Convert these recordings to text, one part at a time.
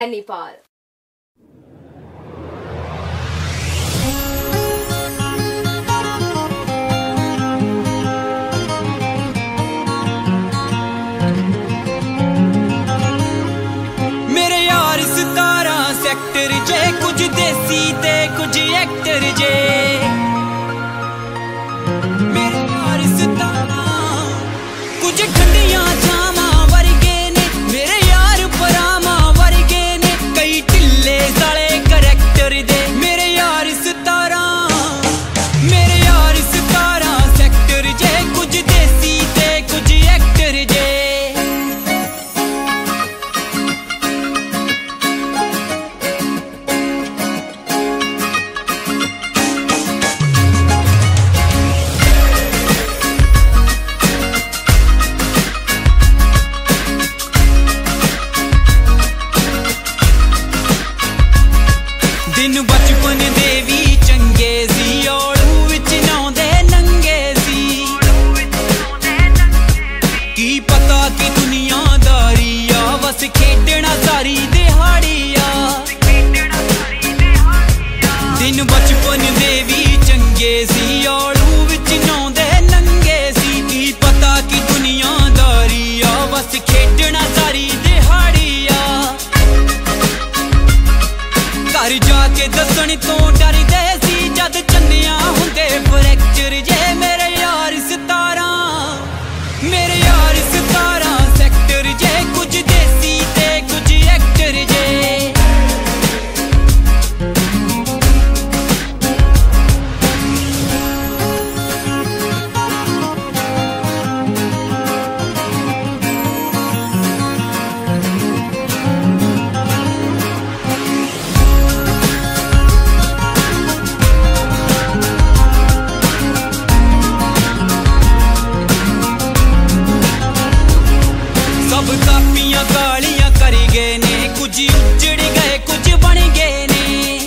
ਐਨੀਪਾਲ ਮੇਰੇ ਯਾਰ 17 ਸੈਕਟਰ ਜੇ ਕੁਝ ਦੇਸੀ ਤੇ ਕੁਝ ਐਕਟਰ ਜੇ ਖੇਡਣਾ ਸਾਰੀ ਦਿਹਾੜੀ ਆ ਦਿਨ ਬਚਪਨ ਦੇ ਵੀ ਚੰਗੇ ਸੀ ਔਲੂ ਵਿੱਚ ਨਾਉਂਦੇ ਨੰਗੇ ਸੀ। ਕੀ ਪਤਾ ਕਿ ਦੁਨੀਆਦਾਰੀ ਆ ਬਸ ਖੇਡਣਾ ਸਾਰੀ ਦਿਹਾੜੀ ਆ ਘਰ ਜਾ ਕੇ ਦੱਸਣ ਤੋਂ ਡਰਦੇ ਸੀ, ਜਦ ਚੰਨਿਆ ਹੁੰਦੇ ਫ੍ਰੈਕਚਰ ਕੁਝ ਉੱਜੜ ਗਏ ਕੁਝ ਬਣ ਗਏ ਨੇ।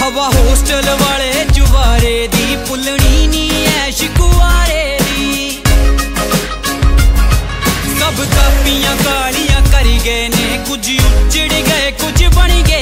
ਹਵਾ ਹੋਸਟਲ ਵਾਲੇ ਜੁਵਾਰੇ ਦੀ ਪੁੱਲਣੀ ਨੀ ਐਸ਼ ਕੁਆਰੇ ਦੀ। ਸਭ ਕਾਪੀਆਂ ਕਾਲੀਆਂ ਕਰੀ ਗਏ ਨੇ, ਕੁਝ ਉੱਜੜ ਗਏ, ਕੁਝ ਬਣ ਗਏ